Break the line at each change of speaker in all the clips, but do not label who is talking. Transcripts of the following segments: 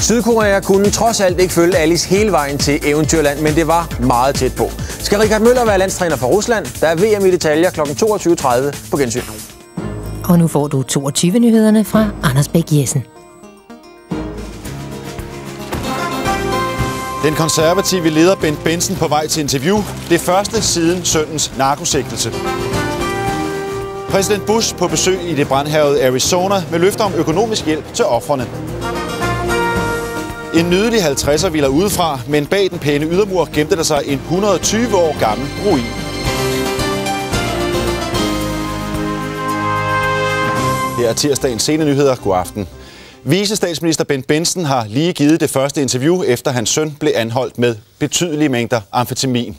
Sydkorea kunne trods alt ikke følge Alice hele vejen til Eventyrland, men det var meget tæt på. Skal Richard Møller være landstræner for Rusland? Der er VM i detaljer kl. 22.30 på gensyn.
Og nu får du 22 nyhederne fra Anders Bæk Jessen.
Den konservative leder Bent Benson på vej til interview. Det første siden søndens narkosigtelse. Præsident Bush på besøg i det brandhavede Arizona med løfter om økonomisk hjælp til offrene. En nydelig 50'er villa udefra, men bag den pæne ydermur gemte der sig en 120 år gammel ruin. Her er tirsdagens sene nyheder. God aften. Vicestatsminister Ben Bent Benson har lige givet det første interview, efter hans søn blev anholdt med betydelige mængder amfetamin.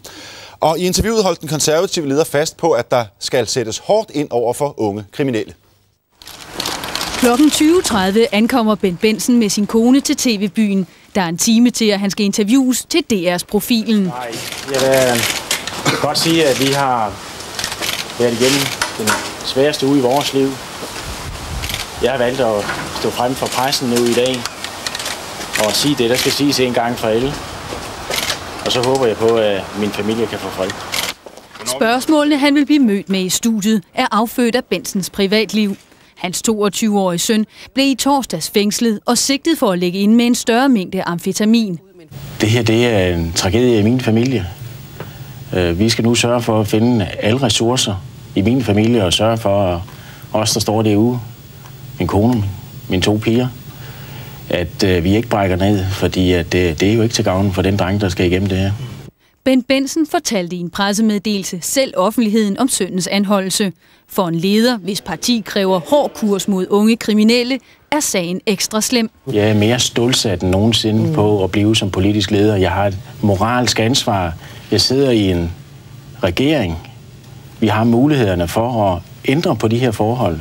Og i interviewet holdt den konservative leder fast på, at der skal sættes hårdt ind over for unge kriminelle.
Klokken 20.30 ankommer Bent Benson med sin kone til TV-byen. Der er en time til, at han skal interviews til DR's profilen.
Nej, jeg vil godt sige, at vi har været igennem den sværeste uge i vores liv. Jeg har valgt at stå frem for pressen nu i dag og sige det, der skal siges en gang for alle. Og så håber jeg på, at min familie kan få fred.
Spørgsmålene, han vil blive mødt med i studiet, er affødt af Bensens privatliv. Hans 22-årige søn blev i torsdags fængslet og sigtet for at lægge ind med en større mængde amfetamin.
Det her det er en tragedie i min familie. Øh, vi skal nu sørge for at finde alle ressourcer i min familie og sørge for at os, der står derude, min kone, mine to piger, at øh, vi ikke brækker ned, fordi at det, det er jo ikke til gavn for den dreng, der skal igennem det her.
Ben Benson fortalte i en pressemeddelelse selv offentligheden om søndens anholdelse. For en leder, hvis parti kræver hård kurs mod unge kriminelle, er sagen ekstra slem.
Jeg er mere stålsat end nogensinde mm. på at blive som politisk leder. Jeg har et moralsk ansvar. Jeg sidder i en regering. Vi har mulighederne for at ændre på de her forhold.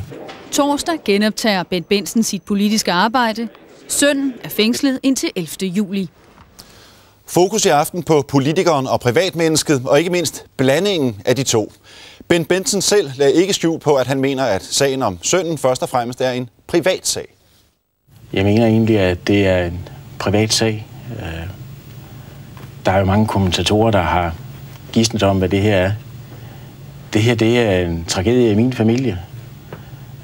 Torsdag genoptager Ben Benson sit politiske arbejde. Sønnen er fængslet indtil 11. juli.
Fokus i aften på politikeren og privatmennesket, og ikke mindst blandingen af de to. Ben Benson selv lagde ikke skjul på, at han mener, at sagen om sønnen først og fremmest er en privat sag.
Jeg mener egentlig, at det er en privat sag. Øh, der er jo mange kommentatorer, der har gidsnet om, hvad det her er. Det her, det er en tragedie i min familie.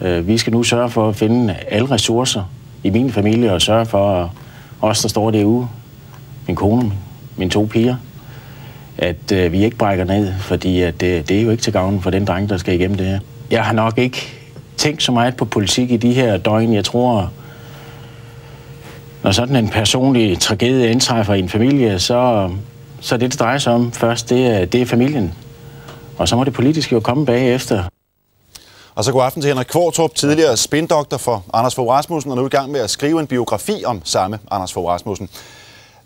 Øh, vi skal nu sørge for at finde alle ressourcer i min familie og sørge for os, der står derude, min kone, mine to piger, at øh, vi ikke brækker ned, fordi at det, det er jo ikke til gavn for den dreng, der skal igennem det her. Jeg har nok ikke tænkt så meget på politik i de her døgn. Jeg tror, når sådan en personlig tragedie indtræffer i en familie, så, så det, det drejer sig om først, det er, det er familien. Og så må det politiske jo komme bagefter.
Og så god aften til Henrik Kvartrup, tidligere spindoktor for Anders Fogh Rasmussen, og nu i gang med at skrive en biografi om samme Anders Fogh Rasmussen.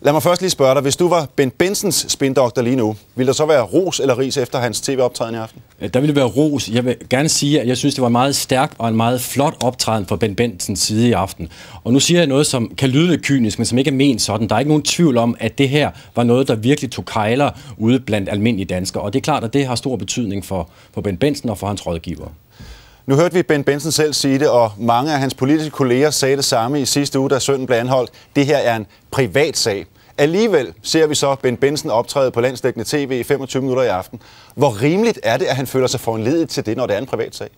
Lad mig først lige spørge dig, hvis du var Ben Bensens spindoktor lige nu, ville der så være ros eller ris efter hans tv-optræden i aften?
Øh, der ville være ros. Jeg vil gerne sige, at jeg synes, det var en meget stærk og en meget flot optræden fra Ben Bensens side i aften. Og nu siger jeg noget, som kan lyde lidt kynisk, men som ikke er ment sådan. Der er ikke nogen tvivl om, at det her var noget, der virkelig tog kejler ude blandt almindelige danskere. Og det er klart, at det har stor betydning for, for Ben Bensen og for hans rådgiver.
Nu hørte vi Ben Benson selv sige det, og mange af hans politiske kolleger sagde det samme i sidste uge, da sønnen blev anholdt. Det her er en privat sag. Alligevel ser vi så Ben Benson optræde på landsdækkende tv i 25 minutter i aften. Hvor rimeligt er det, at han føler sig foranledet til det, når det er en privat sag?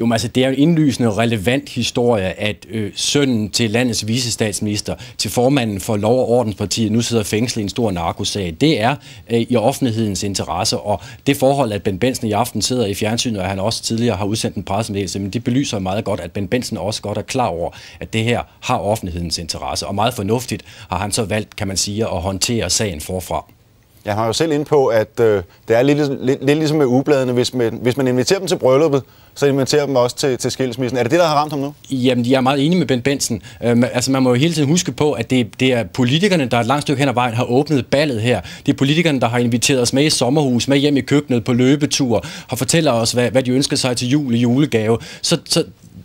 Jo, men altså, det er en indlysende relevant historie, at øh, sønnen til landets visestatsminister, til formanden for Lov- og Ordenspartiet, nu sidder fængslet i en stor narkosag. Det er øh, i offentlighedens interesse, og det forhold, at Ben Benson i aften sidder i fjernsynet, og han også tidligere har udsendt en pressemeddelelse, men det belyser meget godt, at Ben Benson også godt er klar over, at det her har offentlighedens interesse, og meget fornuftigt har han så valgt, kan man sige, at håndtere sagen forfra.
Jeg har jo selv ind på, at øh, det er lidt, ligesom, lidt, lidt ligesom med ugebladene. Hvis man, hvis man inviterer dem til brylluppet, så inviterer dem også til, til skilsmissen. Er det det, der har ramt ham nu?
Jamen, jeg er meget enig med Ben Benson. Øhm, altså, man må jo hele tiden huske på, at det, det er politikerne, der et langt stykke hen ad vejen har åbnet ballet her. Det er politikerne, der har inviteret os med i sommerhus, med hjem i køkkenet på løbetur, har fortæller os, hvad, hvad de ønsker sig til jul i julegave. Så, så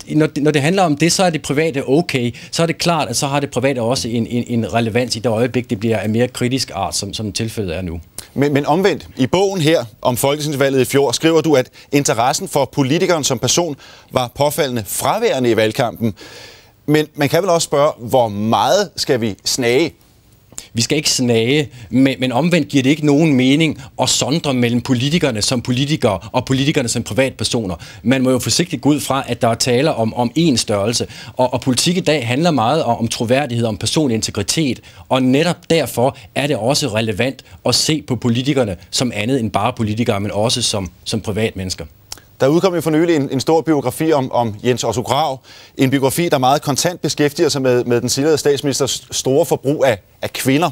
når det, når det handler om det, så er det private okay. Så er det klart, at så har det private også en, en, en relevans i det øjeblik, det bliver af mere kritisk art, som, som tilfældet er nu.
Men, men omvendt, i bogen her om folketingsvalget i fjor, skriver du, at interessen for politikeren som person var påfaldende fraværende i valgkampen. Men man kan vel også spørge, hvor meget skal vi snage?
Vi skal ikke snage, men, men omvendt giver det ikke nogen mening at sondre mellem politikerne som politikere og politikerne som privatpersoner. Man må jo forsigtigt gå ud fra, at der er tale om, om én størrelse. Og, og politik i dag handler meget om, om troværdighed, om personlig integritet. Og netop derfor er det også relevant at se på politikerne som andet end bare politikere, men også som, som privatmennesker.
Der udkom jo for nylig en, en stor biografi om, om Jens Otto Grav. En biografi, der meget kontant beskæftiger sig med, med den tidligere statsministers store forbrug af, af kvinder.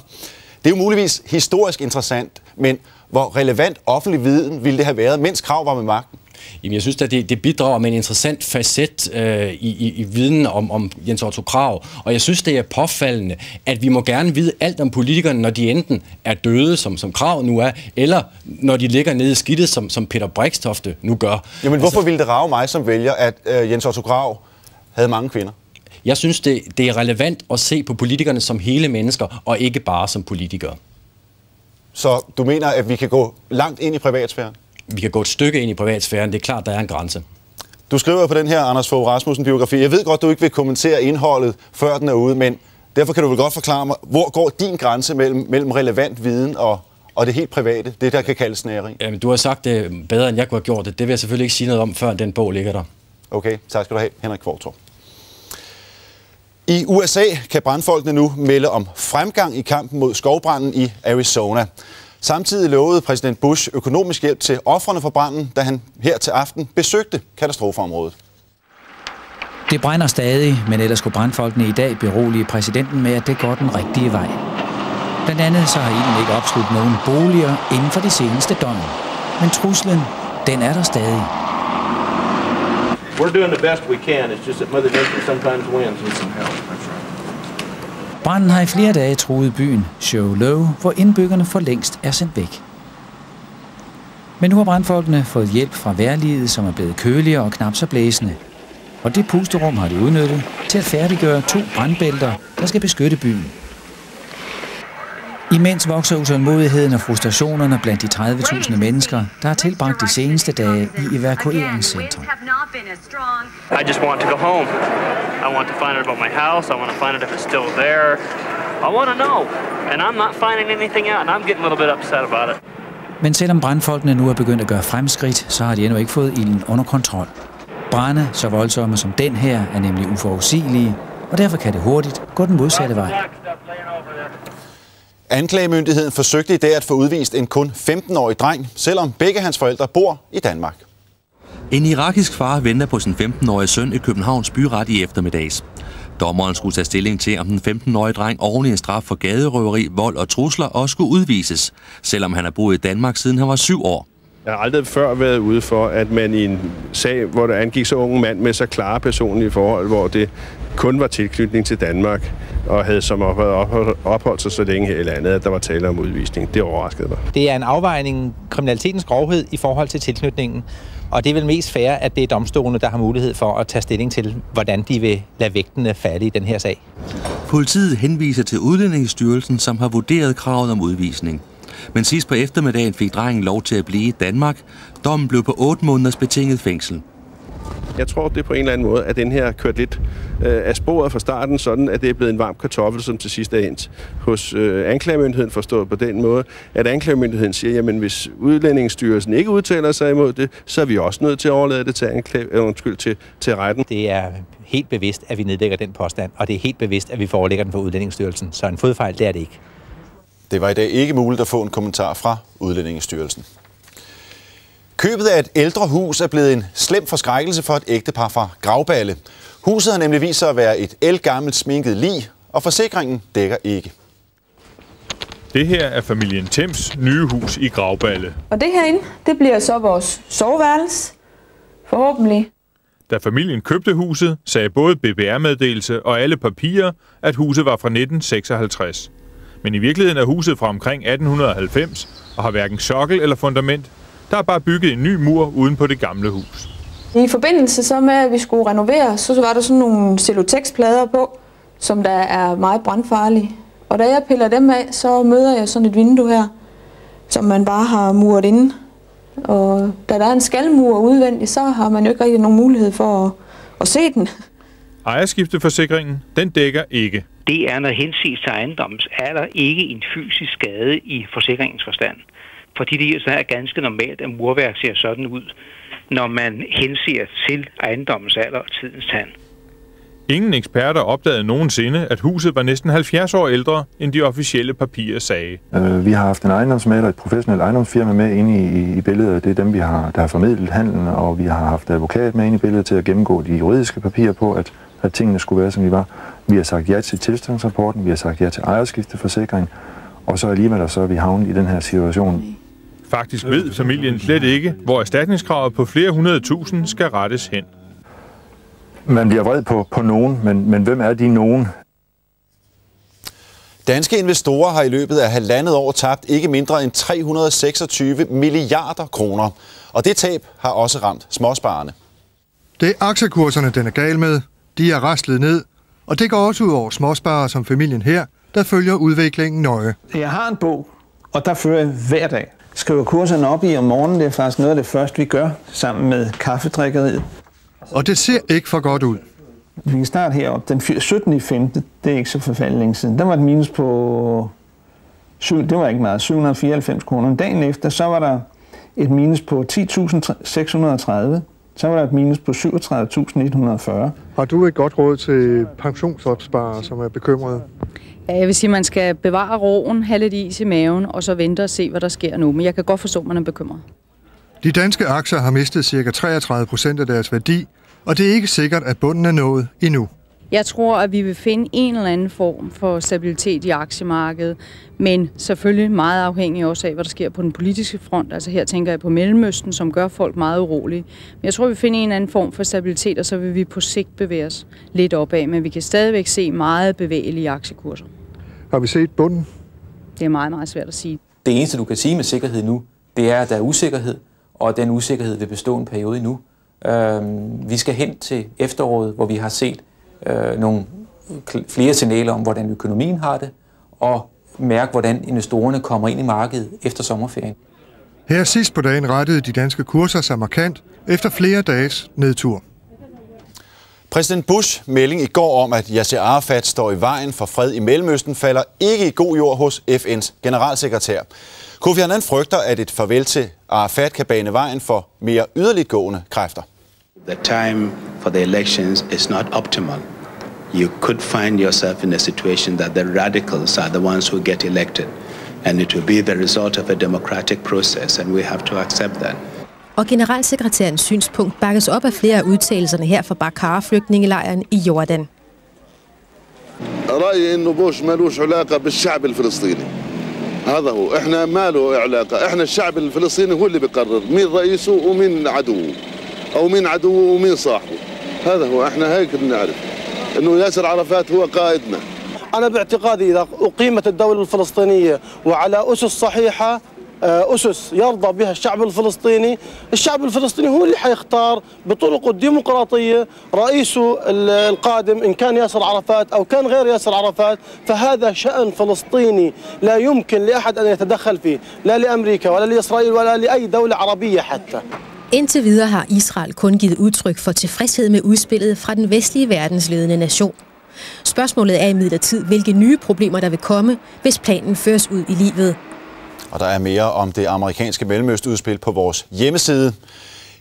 Det er jo muligvis historisk interessant, men hvor relevant offentlig viden ville det have været, mens Krav var med magten?
Jamen, jeg synes, at det, det bidrager med en interessant facet øh, i, i, i viden om, om Jens Otto Krav. Og jeg synes, det er påfaldende, at vi må gerne vide alt om politikerne, når de enten er døde, som, som Krav nu er, eller når de ligger nede i skidtet, som, som Peter Brikstofte nu gør.
Jamen, hvorfor altså, ville det rave mig som vælger, at øh, Jens Otto Krav havde mange kvinder?
Jeg synes, det, det er relevant at se på politikerne som hele mennesker, og ikke bare som politikere.
Så du mener, at vi kan gå langt ind i privatsfæren?
Vi kan gå et stykke ind i privatsfæren. Det er klart, der er en grænse.
Du skriver på den her Anders Fogh Rasmussen-biografi. Jeg ved godt, du ikke vil kommentere indholdet, før den er ude, men derfor kan du vel godt forklare mig, hvor går din grænse mellem, mellem relevant viden og, og det helt private, det der kan kaldes snæring?
Jamen, du har sagt det bedre, end jeg kunne have gjort det. Det vil jeg selvfølgelig ikke sige noget om, før den bog ligger der.
Okay, tak skal du have, Henrik Kvartrup. I USA kan brandfolkene nu melde om fremgang i kampen mod skovbranden i Arizona. Samtidig lovede præsident Bush økonomisk hjælp til offrene for branden, da han her til aften besøgte katastrofeområdet.
Det brænder stadig, men ellers skulle brandfolkene i dag berolige præsidenten med, at det går den rigtige vej. Blandt andet så har ilden ikke opslugt nogen boliger inden for de seneste døgn. Men truslen, den er der stadig.
We're doing the best we can. It's just that Mother Nature sometimes wins with some help.
Branden har i flere dage truet byen Show Low, hvor indbyggerne for længst er sendt væk. Men nu har brandfolkene fået hjælp fra værlivet, som er blevet køligere og knap så blæsende. Og det pusterum har de udnyttet til at færdiggøre to brandbælter, der skal beskytte byen. Imens vokser utålmodigheden og frustrationerne blandt de 30.000 mennesker, der har tilbragt de seneste dage i evakueringscentre.
I just want to go home. I want to find out about my house. I want to find out if it's still there. I want to know. And I'm not finding anything out, and I'm getting a little bit upset about it.
Men selvom brandfolkene nu er begyndt at gøre fremskridt, så har de endnu ikke fået ilden under kontrol. Brænde så voldsomme som den her er nemlig uforudsigelige, og derfor kan det hurtigt gå den modsatte vej.
Anklagemyndigheden forsøgte i dag at få udvist en kun 15-årig dreng, selvom begge hans forældre bor i Danmark.
En irakisk far venter på sin 15-årige søn i Københavns byret i eftermiddags. Dommeren skulle tage stilling til, om den 15-årige dreng oven i en straf for gaderøveri, vold og trusler også skulle udvises, selvom han har boet i Danmark siden han var syv år.
Jeg har aldrig før været ude for, at man i en sag, hvor der angik så unge mand med så klare personlige forhold, hvor det kun var tilknytning til Danmark, og havde som opholdt sig så længe her i landet, at der var tale om udvisning. Det overraskede mig.
Det er en afvejning kriminalitetens grovhed i forhold til tilknytningen, og det er vel mest fair, at det er domstolene, der har mulighed for at tage stilling til, hvordan de vil lade vægtene falde i den her sag.
Politiet henviser til Udlændingsstyrelsen, som har vurderet kravet om udvisning. Men sidst på eftermiddagen fik drengen lov til at blive i Danmark. Dommen blev på 8 måneders betinget fængsel.
Jeg tror, det er på en eller anden måde, at den her kørt lidt øh, af sporet fra starten, sådan at det er blevet en varm kartoffel, som til sidst er endt hos øh, anklagemyndigheden forstået på den måde, at anklagemyndigheden siger, jamen hvis udlændingsstyrelsen ikke udtaler sig imod det, så er vi også nødt til at overlade det til, anklage, øh, undskyld, til, til retten.
Det er helt bevidst, at vi nedlægger den påstand, og det er helt bevidst, at vi forelægger den for udlændingsstyrelsen. Så en fodfejl, det er det ikke.
Det var i dag ikke muligt at få en kommentar fra Udlændingsstyrelsen. Købet af et ældre hus er blevet en slem forskrækkelse for et ægtepar fra Gravballe. Huset har nemlig vist sig at være et elgammelt sminket lig, og forsikringen dækker ikke.
Det her er familien Thames nye hus i Gravballe.
Og det herinde, det bliver så vores soveværelse, forhåbentlig.
Da familien købte huset, sagde både BBR-meddelelse og alle papirer, at huset var fra 1956. Men i virkeligheden er huset fra omkring 1890 og har hverken sokkel eller fundament, der er bare bygget en ny mur uden på det gamle hus.
I forbindelse så med, at vi skulle renovere, så var der sådan nogle cellotex-plader på, som der er meget brandfarlige. Og da jeg piller dem af, så møder jeg sådan et vindue her, som man bare har muret inde. Og da der er en skalmur udvendigt, så har man jo ikke rigtig nogen mulighed for at, at se den.
Ejerskifteforsikringen, den dækker ikke.
Det er, når hensiges til ejendommens er der ikke en fysisk skade i forsikringens forstand. Fordi det så er ganske normalt, at murværk ser sådan ud, når man henser til ejendommens alder og tidens tand.
Ingen eksperter opdagede nogensinde, at huset var næsten 70 år ældre, end de officielle papirer sagde.
Øh, vi har haft en ejendomsmaler, et professionelt ejendomsfirma med inde i, i billedet. Det er dem, vi har, der har formidlet handlen, og vi har haft advokat med inde i billedet til at gennemgå de juridiske papirer på, at, at tingene skulle være, som de var. Vi har sagt ja til tilstandsrapporten, vi har sagt ja til ejerskifteforsikring, og så alligevel så er vi havnet i den her situation.
Faktisk ved familien slet ikke, hvor erstatningskravet på flere hundrede tusind skal rettes hen.
Man bliver vred på, på nogen, men, men hvem er de nogen?
Danske investorer har i løbet af halvandet år tabt ikke mindre end 326 milliarder kroner. Og det tab har også ramt småsparerne.
Det er aktiekurserne, den er gal med. De er rastlet ned, og det går også ud over småsparere som familien her, der følger udviklingen nøje.
Jeg har en bog, og der fører jeg hver dag. Skriver kurserne op i om morgenen, det er faktisk noget af det første, vi gør, sammen med kaffedrikkeriet.
Og det ser ikke for godt ud.
Vi kan starte herop. Den 17. i 5. Det er ikke så forfærdeligt længe siden. Der var et minus på... Det var ikke meget. 794 kroner. Dagen efter, så var der et minus på 10.630. Så var der et minus på 37.140.
Har du et godt råd til pensionsopsparere, som er bekymrede?
Ja, jeg vil sige, at man skal bevare roen, have lidt is i maven, og så vente og se, hvad der sker nu. Men jeg kan godt forstå, at man er bekymret.
De danske aktier har mistet ca. 33 procent af deres værdi, og det er ikke sikkert, at bunden er nået endnu.
Jeg tror, at vi vil finde en eller anden form for stabilitet i aktiemarkedet, men selvfølgelig meget afhængig også af, hvad der sker på den politiske front. Altså her tænker jeg på Mellemøsten, som gør folk meget urolige. Men jeg tror, vi vil finde en eller anden form for stabilitet, og så vil vi på sigt bevæge os lidt opad, men vi kan stadigvæk se meget bevægelige aktiekurser.
Har vi set bunden?
Det er meget, meget svært at sige.
Det eneste, du kan sige med sikkerhed nu, det er, at der er usikkerhed, og at den usikkerhed vil bestå en periode endnu. Øh, vi skal hen til efteråret, hvor vi har set øh, nogle flere signaler om, hvordan økonomien har det, og mærke, hvordan investorerne kommer ind i markedet efter sommerferien.
Her sidst på dagen rettede de danske kurser sig markant efter flere dages nedtur.
Præsident Bush melding i går om, at Yasser Arafat står i vejen for fred i Mellemøsten, falder ikke i god jord hos FN's generalsekretær. Kofi Annan frygter, at et farvel til Arafat kan bane vejen for mere yderliggående kræfter.
The time for the elections is not optimal. You could find yourself in a situation that the radicals are the ones who get elected. And it will be the result of a democratic process, and we have to accept that.
Og generalsekretærens synspunkt bakkes op af flere af udtalelserne her fra Bakar-flygtningelejren i Jordan.
رأيي إنه بوش ملوش علاقة بالشعب الفلسطيني هذا هو احنا ما له علاقة احنا الشعب الفلسطيني هو اللي بيقرر مين رئيسه ومين عدوه أو مين عدوه ومين صاحبه. هذا هو إحنا هيك بنعرف. إنه ياسر عرفات هو قائدنا.
أنا باعتقادي إذا أقيمت الدولة الفلسطينية وعلى أسس صحيحة أسس يرضى بها الشعب الفلسطيني الشعب الفلسطيني هو اللي حيختار بطرق الديمقراطية رئيسه القادم إن كان ياسر عرفات أو كان غير ياسر عرفات. فهذا شأن فلسطيني لا يمكن لأحد أن يتدخل فيه لا لأمريكا ولا لإسرائيل ولا لأي دولة عربية حتى.
Indtil videre har Israel kun givet udtryk for tilfredshed med udspillet fra den vestlige verdensledende nation. Spørgsmålet er imidlertid, hvilke nye problemer der vil komme, hvis planen føres ud i livet.
Og der er mere om det amerikanske mellemøstudspil på vores hjemmeside.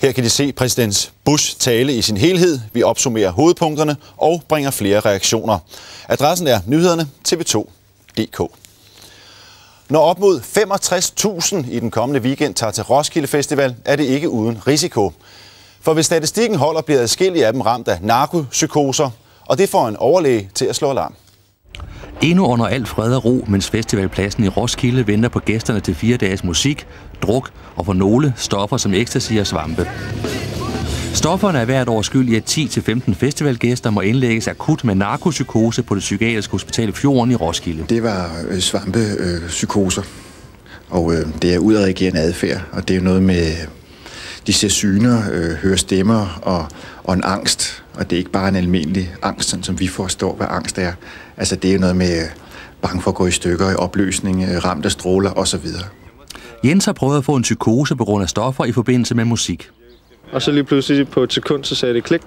Her kan de se præsident Bush tale i sin helhed. Vi opsummerer hovedpunkterne og bringer flere reaktioner. Adressen er nyhederne tv2.dk. Når op mod 65.000 i den kommende weekend tager til Roskilde Festival, er det ikke uden risiko. For hvis statistikken holder, bliver adskillige af dem ramt af narkopsykoser, og det får en overlæge til at slå alarm.
Endnu under alt fred og ro, mens festivalpladsen i Roskilde venter på gæsterne til fire dages musik, druk og for nogle stoffer som ecstasy og svampe. Stofferne er hvert år skyld i, at 10-15 festivalgæster må indlægges akut med narkopsykose på det psykiatriske hospital Fjorden i Roskilde.
Det var øh, svampepsykoser, og øh, det er udreagerende adfærd, og det er noget med, de ser syner, øh, hører stemmer og, og en angst, og det er ikke bare en almindelig angst, sådan som vi forstår, hvad angst er. Altså det er noget med øh, bange for at gå i stykker, i opløsning, øh, ramt af stråler osv.
Jens har prøvet at få en psykose på grund af stoffer i forbindelse med musik.
Og så lige pludselig på et sekund, så sagde det klik.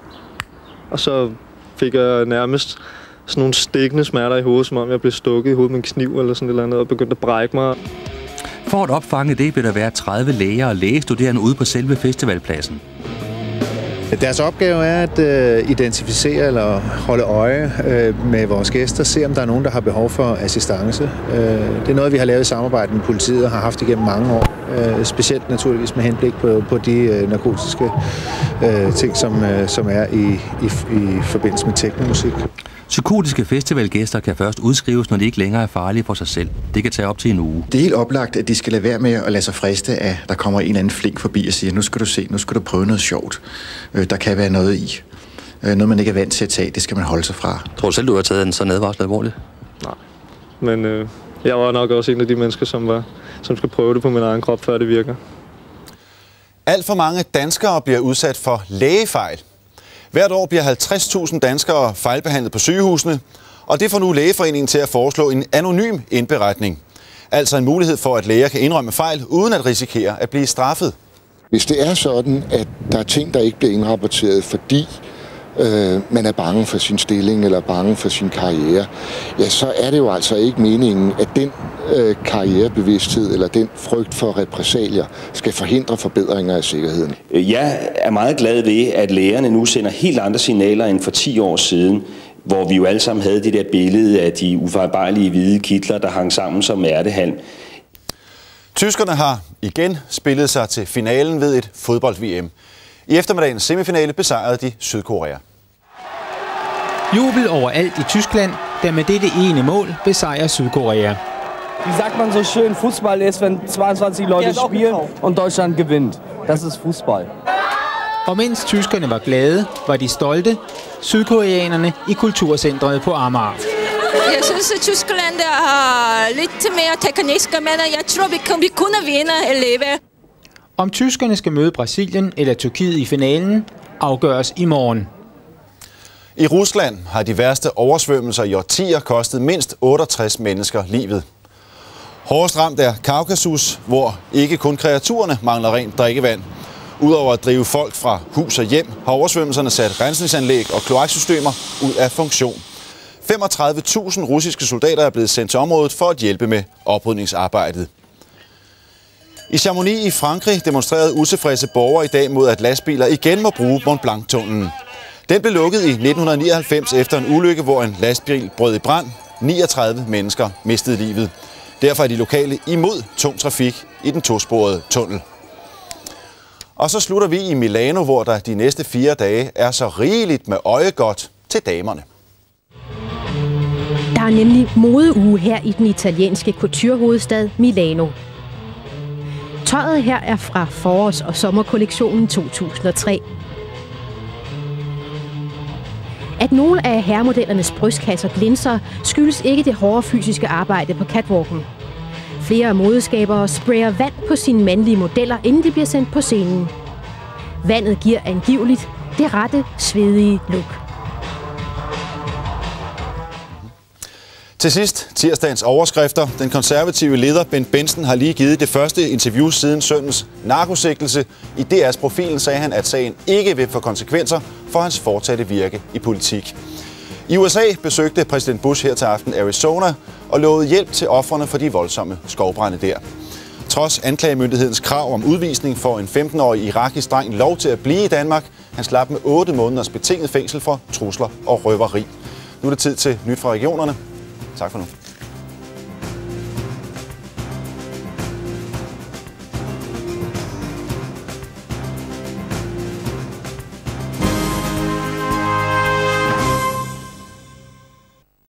Og så
fik jeg nærmest sådan nogle stikkende smerter i hovedet, som om jeg blev stukket i hovedet med en kniv eller sådan et eller andet, og begyndte at brække mig.
For at opfange det vil der være 30 læger og lægestuderende ude på selve festivalpladsen.
Deres opgave er at øh, identificere eller holde øje øh, med vores gæster, se om der er nogen, der har behov for assistance. Øh, det er noget, vi har lavet i samarbejde med politiet og har haft igennem mange år. Øh, specielt naturligvis med henblik på, på de øh, narkotiske øh, ting, som, øh, som er i, i, i forbindelse med teknomusik.
Psykotiske festivalgæster kan først udskrives, når de ikke længere er farlige for sig selv. Det kan tage op til en uge.
Det er helt oplagt, at de skal lade være med at lade sig friste af, der kommer en eller anden flink forbi og siger, nu skal du se, nu skal du prøve noget sjovt. Øh, der kan være noget i. Øh, noget, man ikke er vant til at tage, det skal man holde sig fra.
Tror du selv, du har taget en sådan advarsel alvorligt?
Nej. Men øh, jeg var nok også en af de mennesker, som, var, som skal prøve det på min egen krop, før det virker.
Alt for mange danskere bliver udsat for lægefejl. Hvert år bliver 50.000 danskere fejlbehandlet på sygehusene, og det får nu Lægeforeningen til at foreslå en anonym indberetning. Altså en mulighed for, at læger kan indrømme fejl, uden at risikere at blive straffet.
Hvis det er sådan, at der er ting, der ikke bliver indrapporteret, fordi øh, man er bange for sin stilling eller bange for sin karriere, ja, så er det jo altså ikke meningen, at den øh, karrierebevidsthed eller den frygt for repressalier skal forhindre forbedringer af sikkerheden.
Jeg er meget glad ved, at lægerne nu sender helt andre signaler end for 10 år siden, hvor vi jo alle sammen havde det der billede af de ufejlbarlige hvide kitler, der hang sammen som ærtehalm.
Tyskerne har igen spillet sig til finalen ved et fodbold-VM. I eftermiddagens semifinale besejrede de Sydkorea.
Jubel overalt i Tyskland, der med dette ene mål besejrer Sydkorea.
Wie sagt man so schön, Fußball ist, wenn 22 Leute spielen und Deutschland gewinnt. Das ist Fußball.
Og mens tyskerne var glade, var de stolte, sydkoreanerne i kulturcentret på Amager.
Jeg synes, at Tyskland er lidt mere teknisk, men jeg tror, vi kunne vinde alligevel.
Om tyskerne skal møde Brasilien eller Tyrkiet i finalen, afgøres i morgen.
I Rusland har de værste oversvømmelser i årtier kostet mindst 68 mennesker livet. Hårdest ramt er Kaukasus, hvor ikke kun kreaturerne mangler rent drikkevand. Udover at drive folk fra hus og hjem, har oversvømmelserne sat rensningsanlæg og kloaksystemer ud af funktion. 35.000 russiske soldater er blevet sendt til området for at hjælpe med oprydningsarbejdet. I Chamonix i Frankrig demonstrerede utilfredse borgere i dag mod, at lastbiler igen må bruge Mont Blanc-tunnelen. Den blev lukket i 1999 efter en ulykke, hvor en lastbil brød i brand. 39 mennesker mistede livet. Derfor er de lokale imod tung trafik i den tosporede tunnel. Og så slutter vi i Milano, hvor der de næste fire dage er så rigeligt med øjegodt til damerne.
Der er nemlig modeuge her i den italienske kulturhovedstad Milano. Tøjet her er fra forårs- og sommerkollektionen 2003. At nogle af herremodellernes brystkasser glinser, skyldes ikke det hårde fysiske arbejde på catwalken. Flere modeskabere sprayer vand på sine mandlige modeller, inden de bliver sendt på scenen. Vandet giver angiveligt det rette, svedige look.
Til sidst, tirsdagens overskrifter. Den konservative leder, Ben Benson, har lige givet det første interview siden søndens narkosigtelse. I DR's profilen sagde han, at sagen ikke vil få konsekvenser for hans fortsatte virke i politik. I USA besøgte præsident Bush her til aften Arizona og lovede hjælp til offrene for de voldsomme skovbrænde der. Trods anklagemyndighedens krav om udvisning for en 15-årig irakisk dreng lov til at blive i Danmark. Han slap med 8 måneders betinget fængsel for trusler og røveri. Nu er det tid til nyt fra regionerne. Tak for nu.